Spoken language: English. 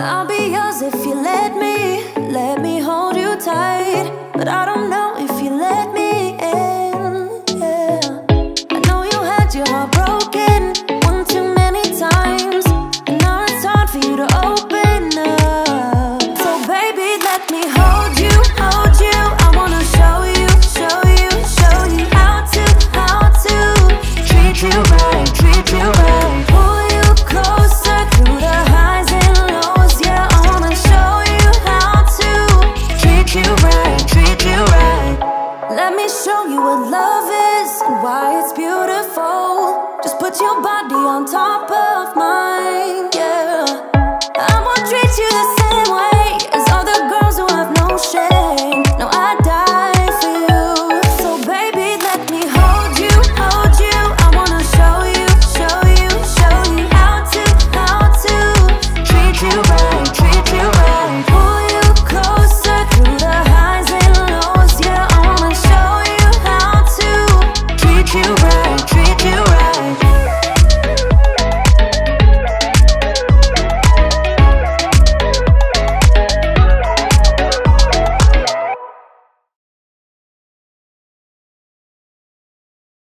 I'll be yours if you let me, why it's beautiful. Just put your body on top of mine.